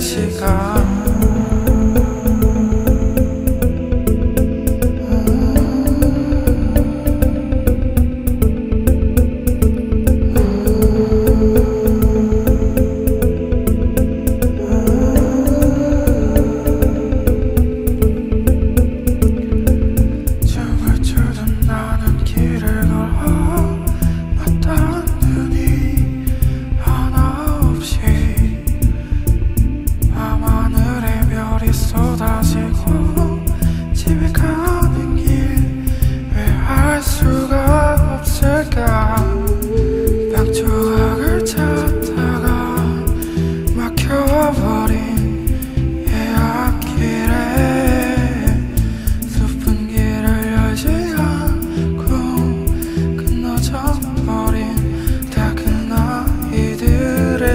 chegar.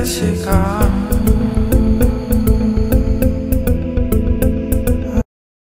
Jessica.